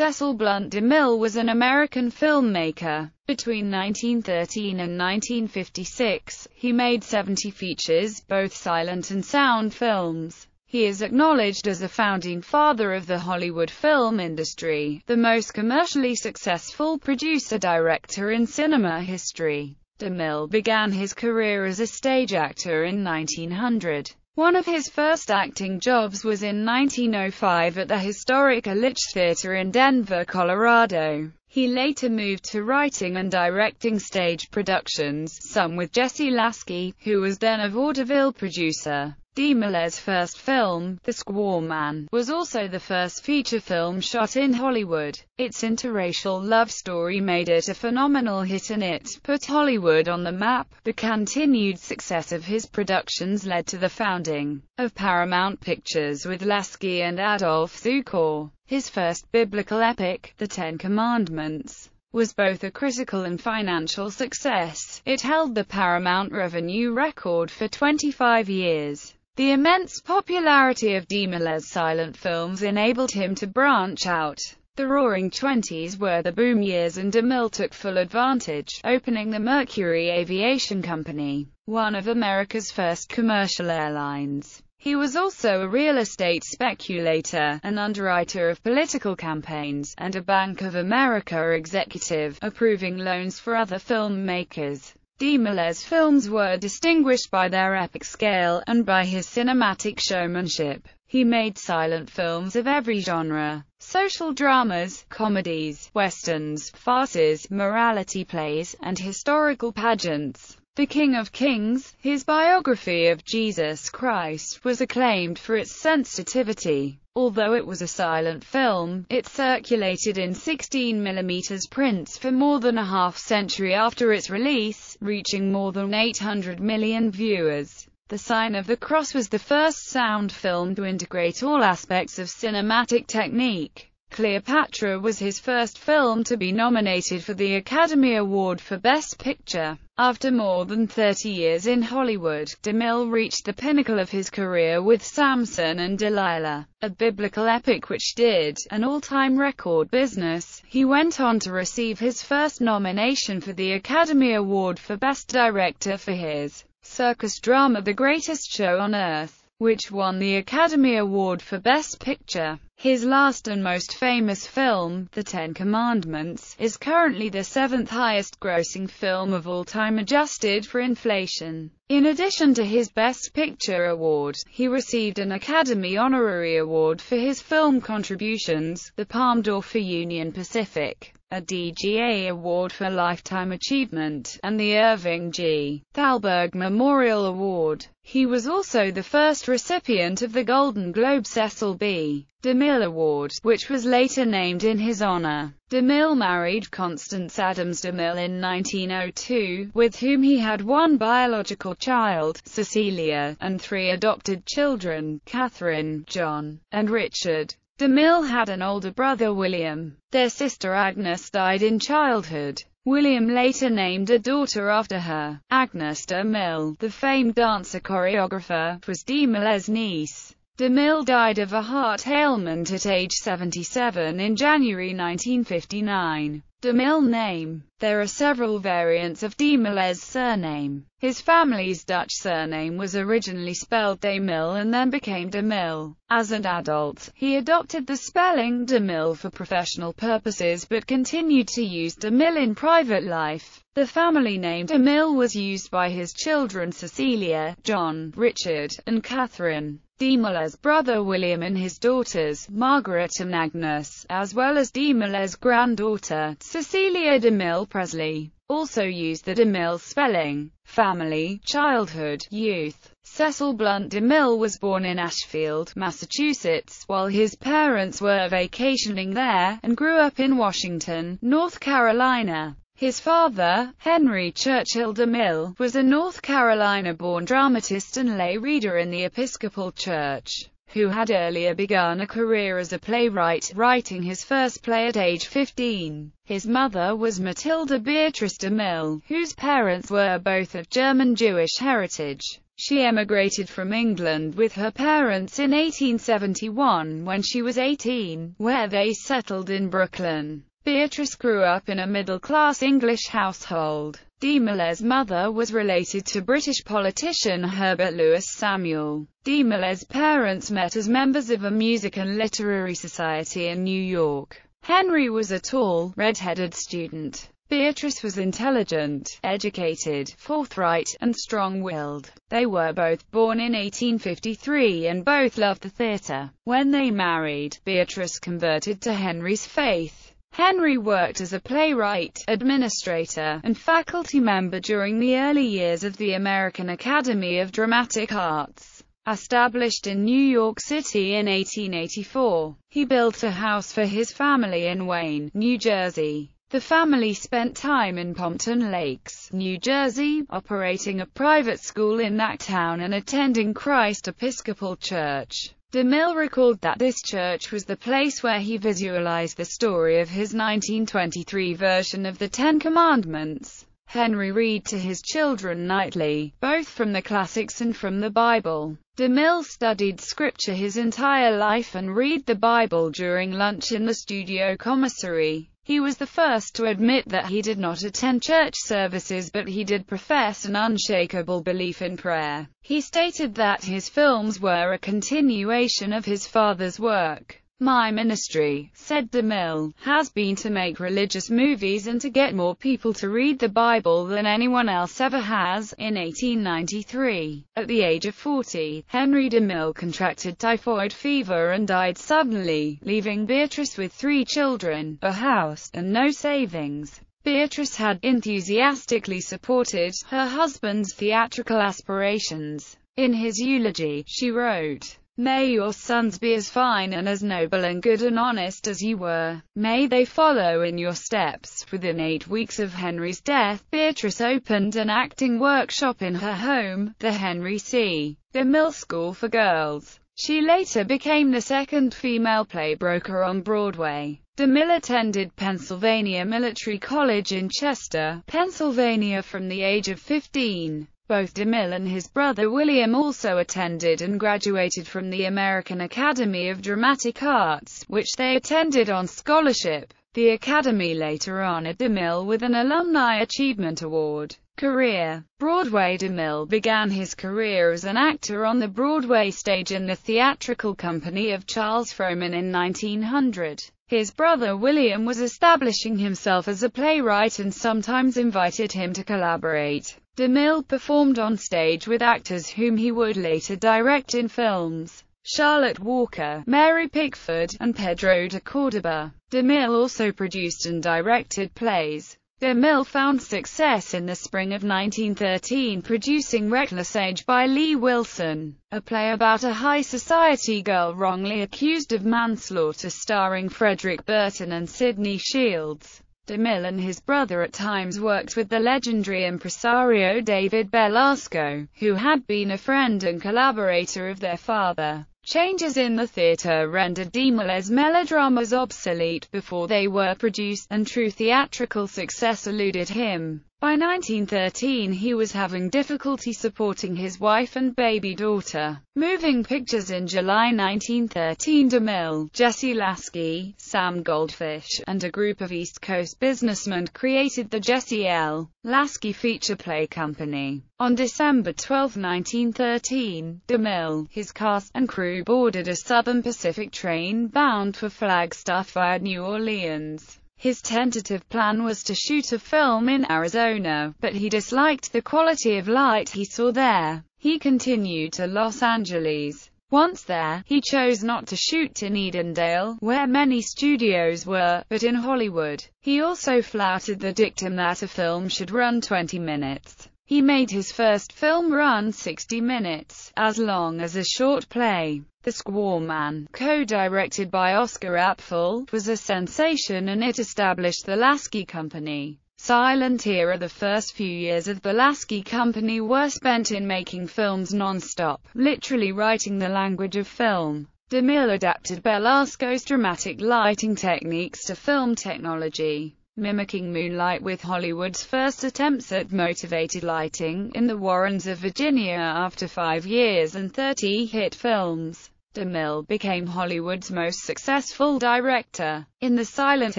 Cecil Blunt DeMille was an American filmmaker. Between 1913 and 1956, he made 70 features, both silent and sound films. He is acknowledged as a founding father of the Hollywood film industry, the most commercially successful producer-director in cinema history. DeMille began his career as a stage actor in 1900. One of his first acting jobs was in 1905 at the historic Elitch Theatre in Denver, Colorado. He later moved to writing and directing stage productions, some with Jesse Lasky, who was then a vaudeville producer. DeMille's first film, The Squaw Man, was also the first feature film shot in Hollywood. Its interracial love story made it a phenomenal hit and it put Hollywood on the map. The continued success of his productions led to the founding of Paramount Pictures with Lasky and Adolph Zukor. His first biblical epic, The Ten Commandments, was both a critical and financial success. It held the Paramount revenue record for 25 years. The immense popularity of DeMille's silent films enabled him to branch out. The Roaring Twenties were the boom years and DeMille took full advantage, opening the Mercury Aviation Company, one of America's first commercial airlines. He was also a real estate speculator, an underwriter of political campaigns, and a Bank of America executive, approving loans for other filmmakers. DeMille's films were distinguished by their epic scale, and by his cinematic showmanship. He made silent films of every genre. Social dramas, comedies, westerns, farces, morality plays, and historical pageants. The King of Kings, his biography of Jesus Christ, was acclaimed for its sensitivity. Although it was a silent film, it circulated in 16mm prints for more than a half century after its release, reaching more than 800 million viewers. The Sign of the Cross was the first sound film to integrate all aspects of cinematic technique. Cleopatra was his first film to be nominated for the Academy Award for Best Picture. After more than 30 years in Hollywood, DeMille reached the pinnacle of his career with Samson and Delilah, a biblical epic which did an all-time record business. He went on to receive his first nomination for the Academy Award for Best Director for his circus drama The Greatest Show on Earth which won the Academy Award for Best Picture. His last and most famous film, The Ten Commandments, is currently the seventh highest grossing film of all time adjusted for inflation. In addition to his Best Picture award, he received an Academy Honorary Award for his film contributions, the Palme d'Or for Union Pacific a DGA Award for Lifetime Achievement, and the Irving G. Thalberg Memorial Award. He was also the first recipient of the Golden Globe Cecil B. DeMille Award, which was later named in his honor. DeMille married Constance Adams DeMille in 1902, with whom he had one biological child, Cecilia, and three adopted children, Catherine, John, and Richard. DeMille had an older brother William. Their sister Agnes died in childhood. William later named a daughter after her. Agnes DeMille, the famed dancer choreographer, was DeMille's niece. DeMille died of a heart ailment at age 77 in January 1959. DeMille name. There are several variants of DeMille's surname. His family's Dutch surname was originally spelled DeMille and then became DeMille. As an adult, he adopted the spelling DeMille for professional purposes but continued to use DeMille in private life. The family name DeMille was used by his children Cecilia, John, Richard, and Catherine. DeMille's brother William and his daughters, Margaret and Agnes, as well as DeMille's granddaughter, Cecilia DeMille Presley, also used the DeMille spelling. Family, childhood, youth. Cecil Blunt DeMille was born in Ashfield, Massachusetts, while his parents were vacationing there, and grew up in Washington, North Carolina. His father, Henry Churchill DeMille, was a North Carolina-born dramatist and lay reader in the Episcopal Church, who had earlier begun a career as a playwright, writing his first play at age 15. His mother was Matilda Beatrice DeMille, whose parents were both of German Jewish heritage. She emigrated from England with her parents in 1871 when she was 18, where they settled in Brooklyn. Beatrice grew up in a middle-class English household. De Mille's mother was related to British politician Herbert Lewis Samuel. De Mille's parents met as members of a music and literary society in New York. Henry was a tall, red-headed student. Beatrice was intelligent, educated, forthright, and strong-willed. They were both born in 1853 and both loved the theatre. When they married, Beatrice converted to Henry's faith. Henry worked as a playwright, administrator, and faculty member during the early years of the American Academy of Dramatic Arts. Established in New York City in 1884, he built a house for his family in Wayne, New Jersey. The family spent time in Pompton Lakes, New Jersey, operating a private school in that town and attending Christ Episcopal Church. DeMille recalled that this church was the place where he visualized the story of his 1923 version of the Ten Commandments. Henry read to his children nightly, both from the classics and from the Bible. DeMille studied scripture his entire life and read the Bible during lunch in the studio commissary. He was the first to admit that he did not attend church services but he did profess an unshakable belief in prayer. He stated that his films were a continuation of his father's work. My ministry, said DeMille, has been to make religious movies and to get more people to read the Bible than anyone else ever has. In 1893, at the age of 40, Henry DeMille contracted typhoid fever and died suddenly, leaving Beatrice with three children, a house, and no savings. Beatrice had enthusiastically supported her husband's theatrical aspirations. In his eulogy, she wrote, May your sons be as fine and as noble and good and honest as you were. May they follow in your steps. Within eight weeks of Henry's death, Beatrice opened an acting workshop in her home, the Henry C. DeMille School for Girls. She later became the second female playbroker on Broadway. DeMille attended Pennsylvania Military College in Chester, Pennsylvania from the age of 15. Both DeMille and his brother William also attended and graduated from the American Academy of Dramatic Arts, which they attended on scholarship. The Academy later honored DeMille with an Alumni Achievement Award. Career Broadway DeMille began his career as an actor on the Broadway stage in the theatrical company of Charles Frohman in 1900. His brother William was establishing himself as a playwright and sometimes invited him to collaborate. DeMille performed on stage with actors whom he would later direct in films. Charlotte Walker, Mary Pickford, and Pedro de Cordoba. DeMille also produced and directed plays. DeMille found success in the spring of 1913 producing Reckless Age by Lee Wilson, a play about a high society girl wrongly accused of manslaughter starring Frederick Burton and Sidney Shields. DeMille and his brother at times worked with the legendary impresario David Belasco, who had been a friend and collaborator of their father. Changes in the theatre rendered DeMille's melodramas obsolete before they were produced, and true theatrical success eluded him. By 1913 he was having difficulty supporting his wife and baby daughter. Moving Pictures in July 1913 DeMille, Jesse Lasky, Sam Goldfish, and a group of East Coast businessmen created the Jesse L. Lasky Feature Play Company. On December 12, 1913, DeMille, his cast, and crew boarded a Southern Pacific train bound for Flagstaff via New Orleans. His tentative plan was to shoot a film in Arizona, but he disliked the quality of light he saw there. He continued to Los Angeles. Once there, he chose not to shoot in Edendale, where many studios were, but in Hollywood. He also flouted the dictum that a film should run 20 minutes. He made his first film run 60 minutes, as long as a short play. The Squaw Man, co-directed by Oscar Apfel, was a sensation and it established the Lasky Company. Silent era The first few years of the Lasky Company were spent in making films non-stop, literally writing the language of film. DeMille adapted Belasco's dramatic lighting techniques to film technology. Mimicking moonlight with Hollywood's first attempts at motivated lighting in the Warrens of Virginia after five years and 30 hit films. DeMille became Hollywood's most successful director. In the silent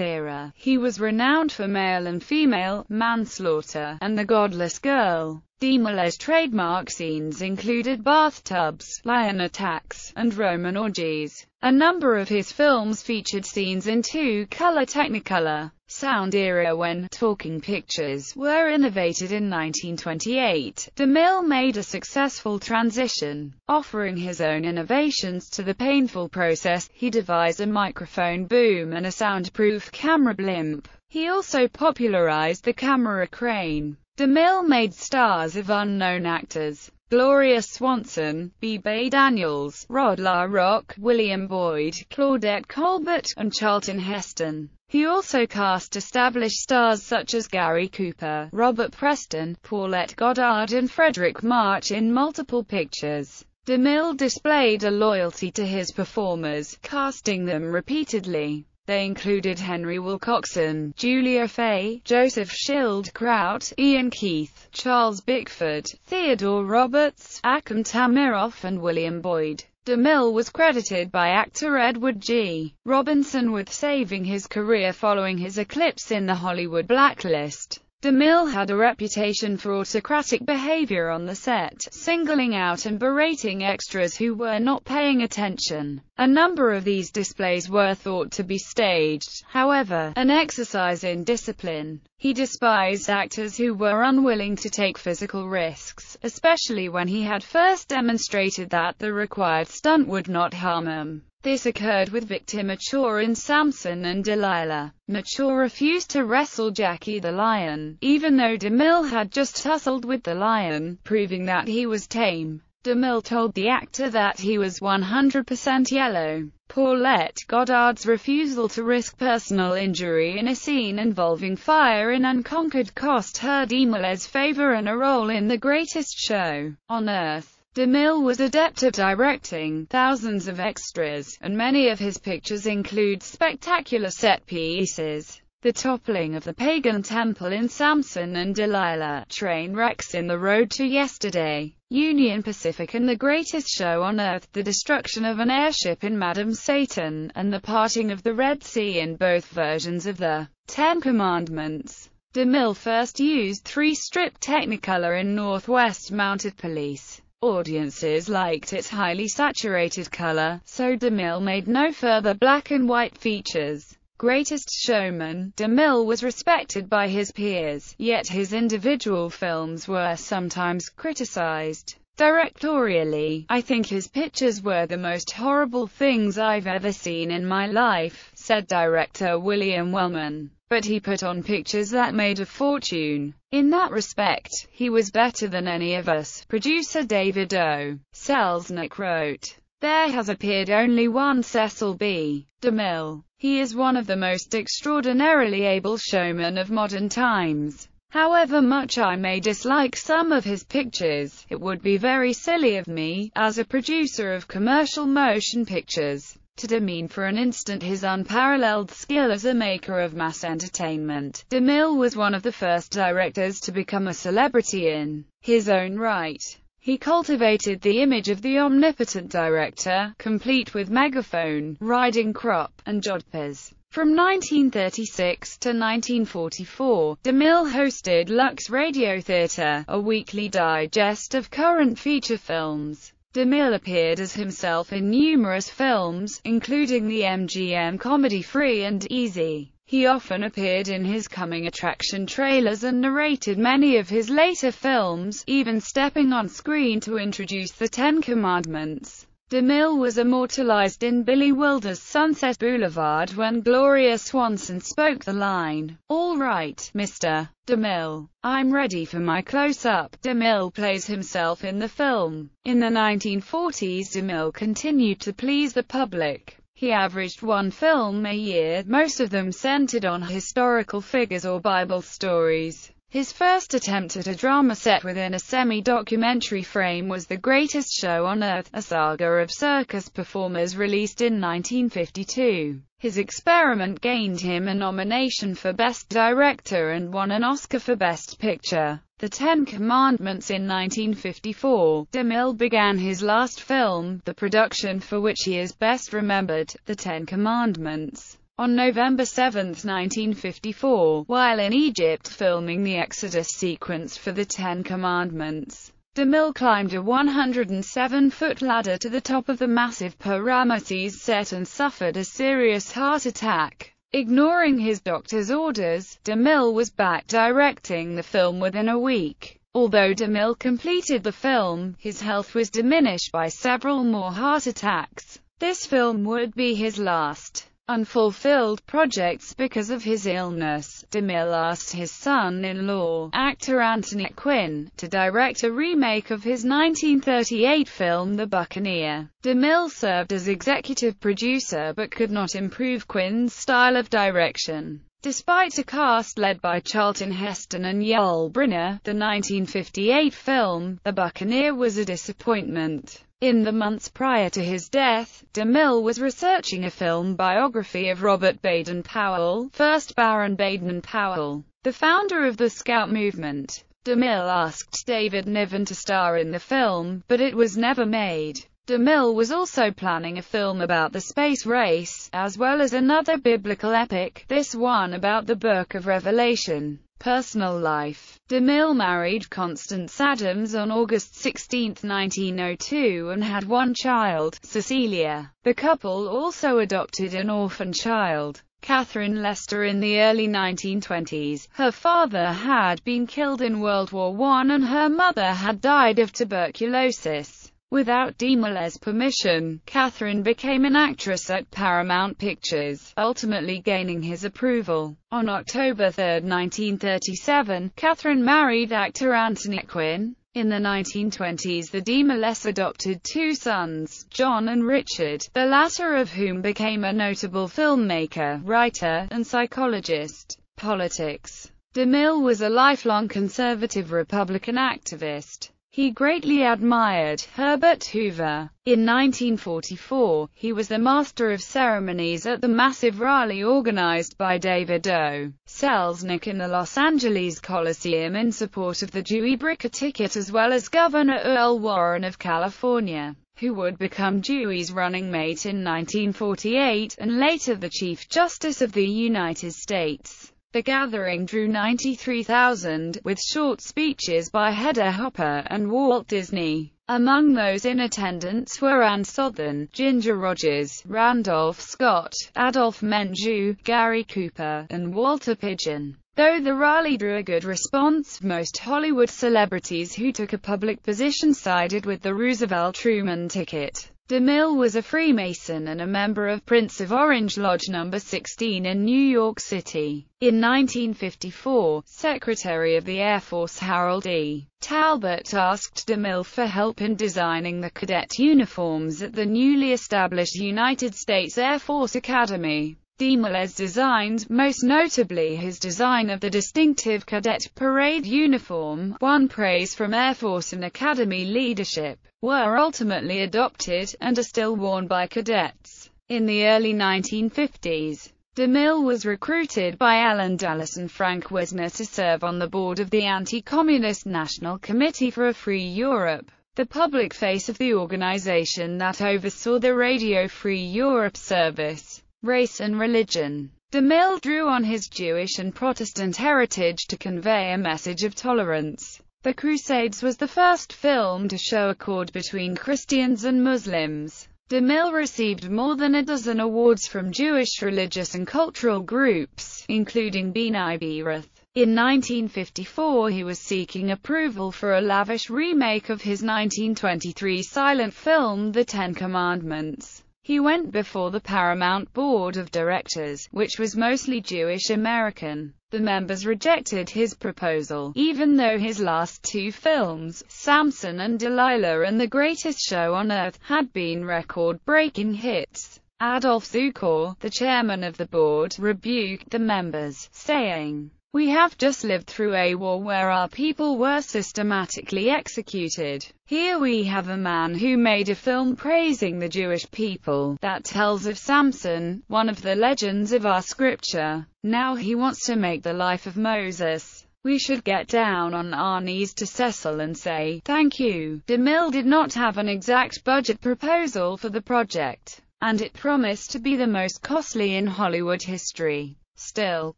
era, he was renowned for male and female manslaughter and The Godless Girl. DeMille's trademark scenes included bathtubs, lion attacks, and Roman orgies. A number of his films featured scenes in two-color Technicolor sound era when talking pictures were innovated in 1928. DeMille made a successful transition, offering his own innovations to the painful process. He devised a microphone boom and a soundproof camera blimp. He also popularized the camera crane. DeMille made stars of unknown actors, Gloria Swanson, Bebe Daniels, Rod La Rocque, William Boyd, Claudette Colbert, and Charlton Heston. He also cast established stars such as Gary Cooper, Robert Preston, Paulette Goddard and Fredric March in multiple pictures. DeMille displayed a loyalty to his performers, casting them repeatedly. They included Henry Wilcoxon, Julia Faye, Joseph Schildkraut, Ian Keith, Charles Bickford, Theodore Roberts, Akim Tamiroff and William Boyd. DeMille was credited by actor Edward G. Robinson with saving his career following his eclipse in the Hollywood blacklist. DeMille had a reputation for autocratic behavior on the set, singling out and berating extras who were not paying attention. A number of these displays were thought to be staged, however, an exercise in discipline. He despised actors who were unwilling to take physical risks, especially when he had first demonstrated that the required stunt would not harm him. This occurred with Victor Mature in Samson and Delilah. Mature refused to wrestle Jackie the Lion, even though DeMille had just tussled with the lion, proving that he was tame. DeMille told the actor that he was 100% yellow. Paulette Goddard's refusal to risk personal injury in a scene involving fire in Unconquered cost her DeMille's favor and a role in The Greatest Show on Earth. DeMille was adept at directing thousands of extras, and many of his pictures include spectacular set pieces. The toppling of the pagan temple in Samson and Delilah, train wrecks in The Road to Yesterday, Union Pacific and The Greatest Show on Earth, the destruction of an airship in Madam Satan, and the parting of the Red Sea in both versions of the Ten Commandments. DeMille first used three-strip Technicolor in Northwest Mounted Police. Audiences liked its highly saturated color, so DeMille made no further black and white features. Greatest Showman, DeMille was respected by his peers, yet his individual films were sometimes criticized. Directorially, I think his pictures were the most horrible things I've ever seen in my life, said director William Wellman but he put on pictures that made a fortune. In that respect, he was better than any of us, producer David O. Selznick wrote. There has appeared only one Cecil B. DeMille. He is one of the most extraordinarily able showmen of modern times. However much I may dislike some of his pictures, it would be very silly of me, as a producer of commercial motion pictures, to demean for an instant his unparalleled skill as a maker of mass entertainment. DeMille was one of the first directors to become a celebrity in his own right. He cultivated the image of the omnipotent director, complete with megaphone, riding crop, and jodhpurs. From 1936 to 1944, DeMille hosted Lux Radio Theatre, a weekly digest of current feature films. DeMille appeared as himself in numerous films, including the MGM comedy Free and Easy. He often appeared in his coming attraction trailers and narrated many of his later films, even stepping on screen to introduce the Ten Commandments. DeMille was immortalized in Billy Wilder's Sunset Boulevard when Gloria Swanson spoke the line, All right, Mr. DeMille, I'm ready for my close-up. DeMille plays himself in the film. In the 1940s DeMille continued to please the public. He averaged one film a year, most of them centered on historical figures or Bible stories. His first attempt at a drama set within a semi-documentary frame was The Greatest Show on Earth, a saga of circus performers released in 1952. His experiment gained him a nomination for Best Director and won an Oscar for Best Picture. The Ten Commandments in 1954, DeMille began his last film, the production for which he is best remembered, The Ten Commandments on November 7, 1954, while in Egypt filming the Exodus sequence for the Ten Commandments. DeMille climbed a 107-foot ladder to the top of the massive Per Ramesses set and suffered a serious heart attack. Ignoring his doctor's orders, DeMille was back directing the film within a week. Although DeMille completed the film, his health was diminished by several more heart attacks. This film would be his last unfulfilled projects because of his illness. DeMille asked his son-in-law, actor Anthony Quinn, to direct a remake of his 1938 film The Buccaneer. DeMille served as executive producer but could not improve Quinn's style of direction. Despite a cast led by Charlton Heston and Yul Brynner, the 1958 film, The Buccaneer was a disappointment. In the months prior to his death, DeMille was researching a film biography of Robert Baden-Powell, 1st Baron Baden-Powell, the founder of the Scout movement. DeMille asked David Niven to star in the film, but it was never made. DeMille was also planning a film about the space race, as well as another biblical epic, this one about the Book of Revelation. Personal life DeMille married Constance Adams on August 16, 1902 and had one child, Cecilia. The couple also adopted an orphan child, Catherine Lester in the early 1920s. Her father had been killed in World War I and her mother had died of tuberculosis. Without DeMille's permission, Catherine became an actress at Paramount Pictures, ultimately gaining his approval. On October 3, 1937, Catherine married actor Anthony Quinn. In the 1920s the DeMilles adopted two sons, John and Richard, the latter of whom became a notable filmmaker, writer, and psychologist. Politics DeMille was a lifelong conservative Republican activist. He greatly admired Herbert Hoover. In 1944, he was the master of ceremonies at the massive rally organized by David O. Selznick in the Los Angeles Coliseum in support of the Dewey Bricker ticket as well as Governor Earl Warren of California, who would become Dewey's running mate in 1948, and later the Chief Justice of the United States. The gathering drew 93,000, with short speeches by Hedda Hopper and Walt Disney. Among those in attendance were Ann Sothern, Ginger Rogers, Randolph Scott, Adolph Menjou, Gary Cooper, and Walter Pidgeon. Though the rally drew a good response, most Hollywood celebrities who took a public position sided with the Roosevelt-Truman ticket. DeMille was a Freemason and a member of Prince of Orange Lodge No. 16 in New York City. In 1954, Secretary of the Air Force Harold E. Talbot asked DeMille for help in designing the cadet uniforms at the newly established United States Air Force Academy. DeMille's designs, most notably his design of the distinctive cadet parade uniform, won praise from Air Force and Academy leadership, were ultimately adopted, and are still worn by cadets. In the early 1950s, DeMille was recruited by Allen Dulles and Frank Wisner to serve on the board of the Anti-Communist National Committee for a Free Europe, the public face of the organization that oversaw the Radio Free Europe service race and religion. DeMille drew on his Jewish and Protestant heritage to convey a message of tolerance. The Crusades was the first film to show accord between Christians and Muslims. DeMille received more than a dozen awards from Jewish religious and cultural groups, including B'nai B'rith. In 1954 he was seeking approval for a lavish remake of his 1923 silent film The Ten Commandments. He went before the Paramount Board of Directors, which was mostly Jewish American. The members rejected his proposal, even though his last two films, Samson and Delilah and The Greatest Show on Earth, had been record-breaking hits. Adolph Zukor, the chairman of the board, rebuked the members, saying, We have just lived through a war where our people were systematically executed. Here we have a man who made a film praising the Jewish people, that tells of Samson, one of the legends of our scripture. Now he wants to make the life of Moses. We should get down on our knees to Cecil and say, thank you. DeMille did not have an exact budget proposal for the project, and it promised to be the most costly in Hollywood history. Still,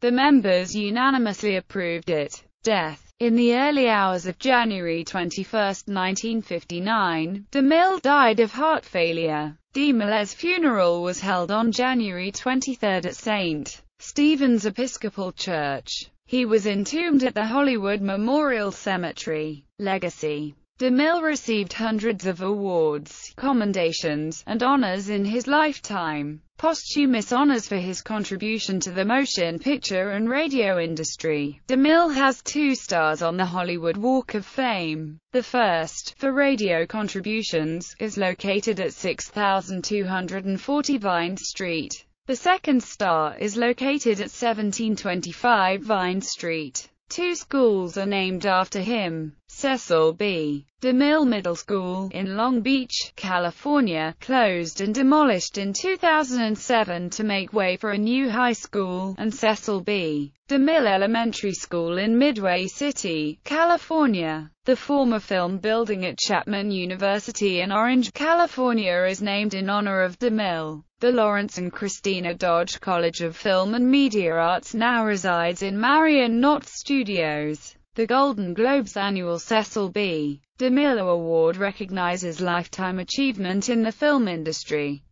the members unanimously approved it. Death In the early hours of January 21, 1959, DeMille died of heart failure. DeMille's funeral was held on January 23 at St. Stephen's Episcopal Church. He was entombed at the Hollywood Memorial Cemetery. Legacy DeMille received hundreds of awards, commendations, and honors in his lifetime. Posthumous honors for his contribution to the motion picture and radio industry. DeMille has two stars on the Hollywood Walk of Fame. The first, for radio contributions, is located at 6240 Vine Street. The second star is located at 1725 Vine Street. Two schools are named after him. Cecil B. DeMille Middle School, in Long Beach, California, closed and demolished in 2007 to make way for a new high school, and Cecil B. DeMille Elementary School in Midway City, California. The former film building at Chapman University in Orange, California is named in honor of DeMille. The Lawrence and Kristina Dodge College of Film and Media Arts now resides in Marion Knott Studios. The Golden Globes annual Cecil B. DeMille Award recognizes lifetime achievement in the film industry.